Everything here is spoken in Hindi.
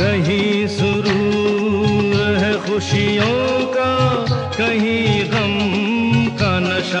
कहीं सुरूर है खुशियों का कहीं